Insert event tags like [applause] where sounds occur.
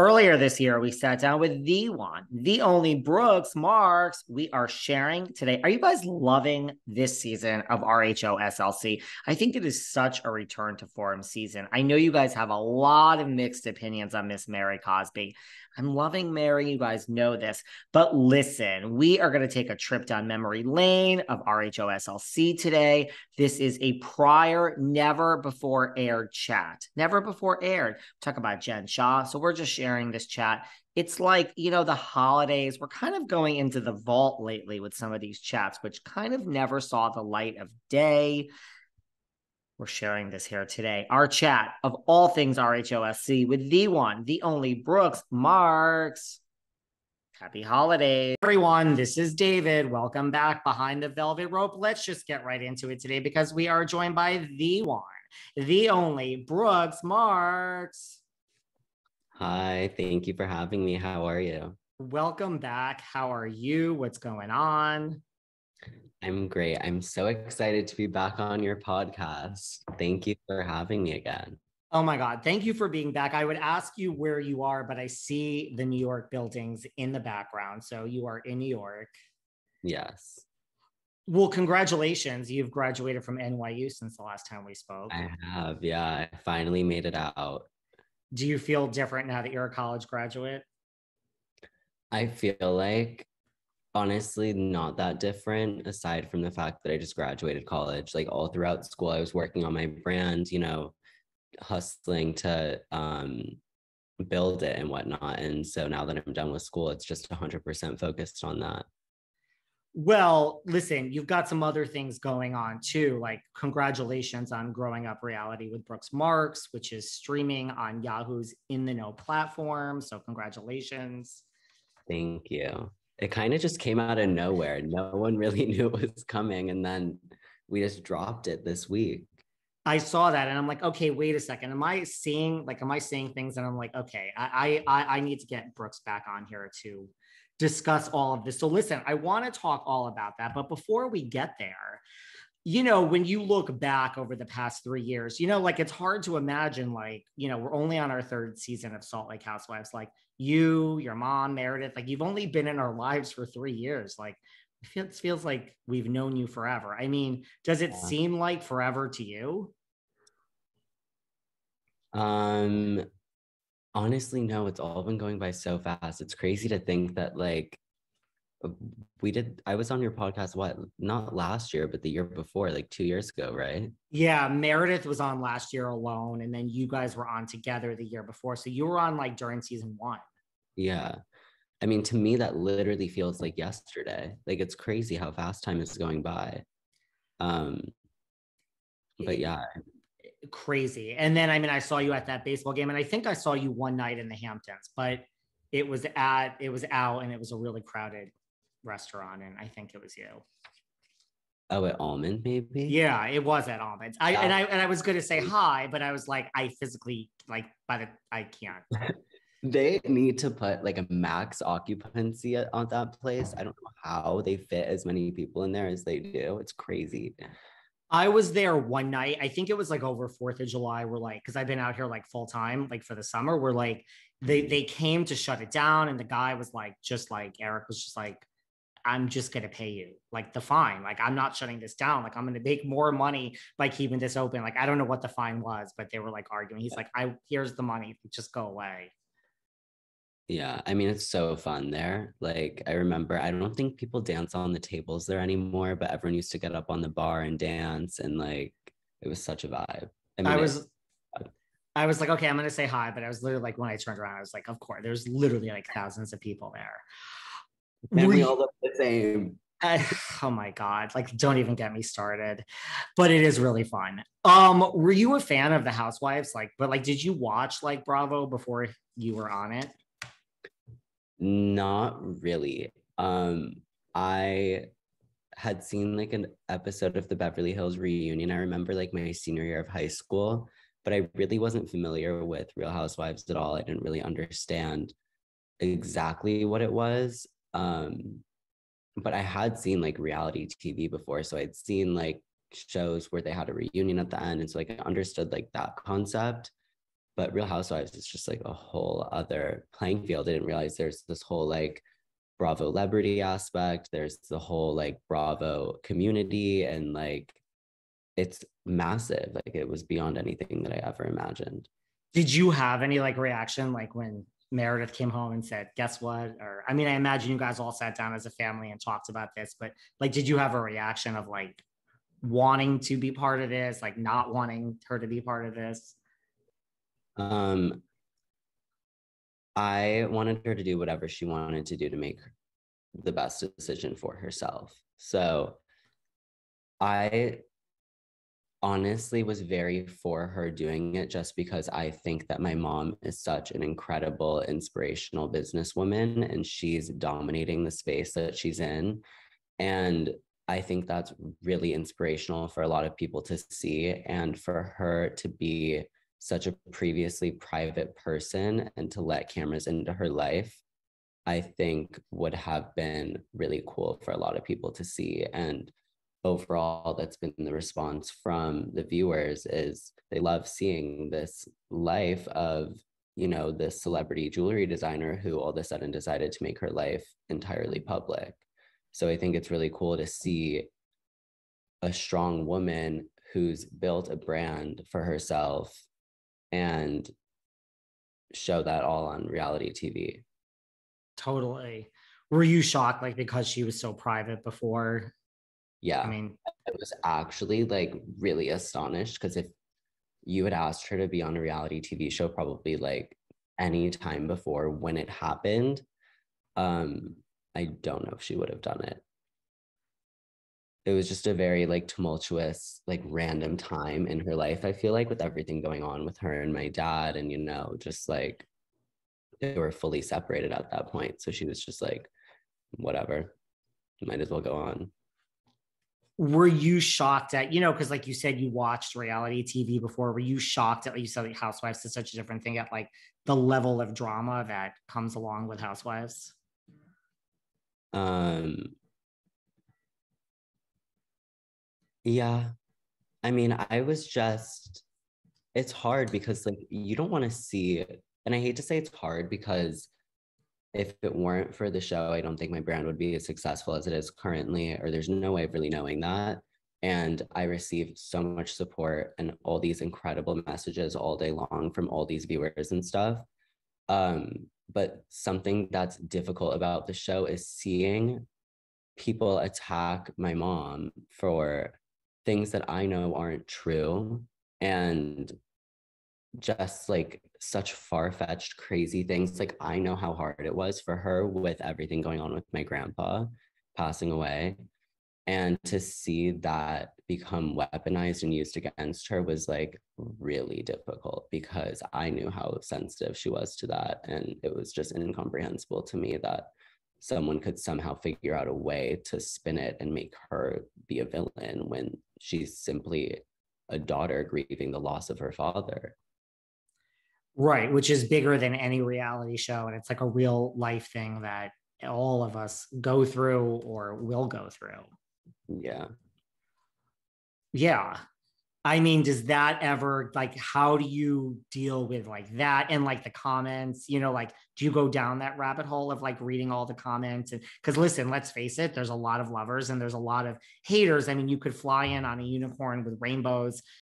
Earlier this year, we sat down with the one, the only Brooks Marks. We are sharing today. Are you guys loving this season of RHO SLC? I think it is such a return to form season. I know you guys have a lot of mixed opinions on Miss Mary Cosby. I'm loving Mary. You guys know this. But listen, we are going to take a trip down memory lane of RHOSLC today. This is a prior, never before aired chat. Never before aired. Talk about Jen Shah. So we're just sharing this chat. It's like, you know, the holidays. We're kind of going into the vault lately with some of these chats, which kind of never saw the light of day. We're sharing this here today. Our chat of all things RHOSC with the one, the only Brooks Marks. Happy holidays, everyone. This is David. Welcome back behind the velvet rope. Let's just get right into it today because we are joined by the one, the only Brooks Marks. Hi, thank you for having me. How are you? Welcome back. How are you? What's going on? I'm great. I'm so excited to be back on your podcast. Thank you for having me again. Oh my God. Thank you for being back. I would ask you where you are, but I see the New York buildings in the background. So you are in New York. Yes. Well, congratulations. You've graduated from NYU since the last time we spoke. I have. Yeah. I finally made it out. Do you feel different now that you're a college graduate? I feel like honestly not that different aside from the fact that I just graduated college. Like all throughout school, I was working on my brand, you know, hustling to um, build it and whatnot. And so now that I'm done with school, it's just 100% focused on that. Well, listen, you've got some other things going on too. Like, congratulations on growing up reality with Brooks Marks, which is streaming on Yahoo's In the Know platform. So, congratulations. Thank you it kind of just came out of nowhere. No one really [laughs] knew it was coming. And then we just dropped it this week. I saw that and I'm like, okay, wait a second. Am I seeing like, am I seeing things? And I'm like, okay, I I I need to get Brooks back on here to discuss all of this. So listen, I want to talk all about that. But before we get there, you know, when you look back over the past three years, you know, like it's hard to imagine, like, you know, we're only on our third season of Salt Lake Housewives. Like you, your mom, Meredith, like you've only been in our lives for three years. Like it feels, feels like we've known you forever. I mean, does it yeah. seem like forever to you? Um, honestly, no, it's all been going by so fast. It's crazy to think that like we did i was on your podcast what not last year but the year before like two years ago right? Yeah meredith was on last year alone and then you guys were on together the year before. So you were on like during season one. Yeah. I mean to me that literally feels like yesterday. Like it's crazy how fast time is going by. Um but yeah. Crazy. And then i mean i saw you at that baseball game and i think i saw you one night in the hamptons but it was at it was out and it was a really crowded restaurant, and I think it was you. Oh, at Almond, maybe. Yeah, it was at Almond. I and ah. I and I was going to say hi, but I was like, I physically like, but the I can't. [laughs] they need to put like a max occupancy on that place. I don't know how they fit as many people in there as they do. It's crazy. I was there one night. I think it was like over Fourth of July. We're like, because I've been out here like full time, like for the summer. We're like, they they came to shut it down, and the guy was like, just like Eric was just like, I'm just going to pay you like the fine. Like, I'm not shutting this down. Like, I'm going to make more money by keeping this open. Like, I don't know what the fine was, but they were like arguing. He's like, I, here's the money. Just go away. Yeah. I mean, it's so fun there. Like, I remember, I don't think people dance on the tables there anymore, but everyone used to get up on the bar and dance. And like, it was such a vibe. I, mean, I was, I was like, okay, I'm going to say hi. But I was literally like, when I turned around, I was like, of course, there's literally like thousands of people there. And we, we all look the same. I, [sighs] oh my god like don't even get me started. But it is really fun. Um were you a fan of the housewives? Like but like did you watch like bravo before you were on it? Not really. Um i had seen like an episode of the beverly hills reunion i remember like my senior year of high school but i really wasn't familiar with real housewives at all. I didn't really understand exactly what it was um, but I had seen like reality TV before. So I'd seen like shows where they had a reunion at the end. And so like I understood like that concept. but Real Housewives is just like a whole other playing field. I didn't realize there's this whole like Bravo celebrity aspect. There's the whole like Bravo community and like it's massive. Like it was beyond anything that I ever imagined. Did you have any like reaction like when Meredith came home and said, "Guess what?" Or I mean, I imagine you guys all sat down as a family and talked about this, but like, did you have a reaction of like wanting to be part of this, like not wanting her to be part of this? Um, I wanted her to do whatever she wanted to do to make the best decision for herself. So I honestly was very for her doing it just because I think that my mom is such an incredible, inspirational businesswoman and she's dominating the space that she's in. And I think that's really inspirational for a lot of people to see and for her to be such a previously private person and to let cameras into her life I think would have been really cool for a lot of people to see. And overall, that's been the response from the viewers is they love seeing this life of, you know, this celebrity jewelry designer who all of a sudden decided to make her life entirely public. So I think it's really cool to see a strong woman who's built a brand for herself and show that all on reality TV. Totally. Were you shocked, like, because she was so private before? Yeah. I mean, I was actually like really astonished because if you had asked her to be on a reality TV show, probably like any time before when it happened, um, I don't know if she would have done it. It was just a very like tumultuous, like random time in her life. I feel like with everything going on with her and my dad, and you know, just like they were fully separated at that point. So she was just like, whatever, might as well go on. Were you shocked at, you know, because like you said, you watched reality TV before. Were you shocked at, like you said, like Housewives is such a different thing at like the level of drama that comes along with Housewives? Um, yeah. I mean, I was just, it's hard because like you don't want to see and I hate to say it's hard because if it weren't for the show, I don't think my brand would be as successful as it is currently, or there's no way of really knowing that. And I receive so much support and all these incredible messages all day long from all these viewers and stuff. Um, but something that's difficult about the show is seeing people attack my mom for things that I know aren't true. And just like such far-fetched crazy things like i know how hard it was for her with everything going on with my grandpa passing away and to see that become weaponized and used against her was like really difficult because i knew how sensitive she was to that and it was just incomprehensible to me that someone could somehow figure out a way to spin it and make her be a villain when she's simply a daughter grieving the loss of her father Right, which is bigger than any reality show. And it's like a real life thing that all of us go through or will go through. Yeah. Yeah. I mean, does that ever like how do you deal with like that and like the comments? You know, like do you go down that rabbit hole of like reading all the comments? And because listen, let's face it, there's a lot of lovers and there's a lot of haters. I mean, you could fly in on a unicorn with rainbows